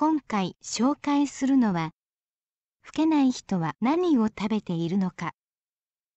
今回紹介するのは老けない人は何を食べているのか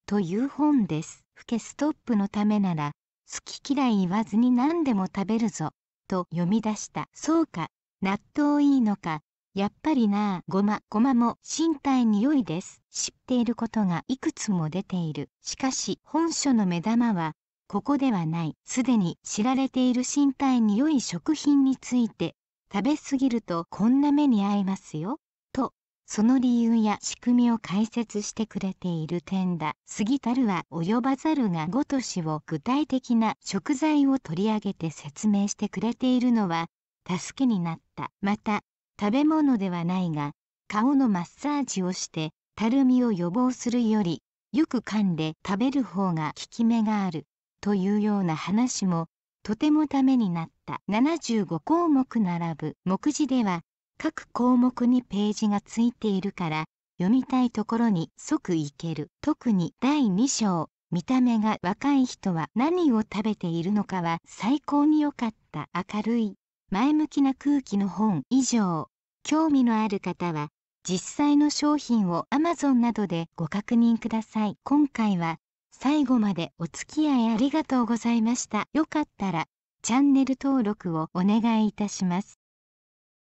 という本です。老けストップのためなら好き嫌い言わずに何でも食べるぞと読み出した。そうか納豆いいのかやっぱりなあごまごまも身体に良いです。知っていることがいくつも出ている。しかし本書の目玉はここではない。すでに知られている身体に良い食品について食べ過ぎるとこんな目に遭いますよ。とその理由や仕組みを解説してくれている点だ過ぎたるは及ばざるがごとしを具体的な食材を取り上げて説明してくれているのは助けになった。また食べ物ではないが顔のマッサージをしてたるみを予防するよりよく噛んで食べる方が効き目がある。というような話もとてもためになった。75項目並ぶ。目次では各項目にページがついているから読みたいところに即行ける。特に第2章。見た目が若い人は何を食べているのかは最高に良かった。明るい。前向きな空気の本。以上。興味のある方は実際の商品を Amazon などでご確認ください。今回は最後までお付き合いありがとうございました。よかったらチャンネル登録をお願いいたします。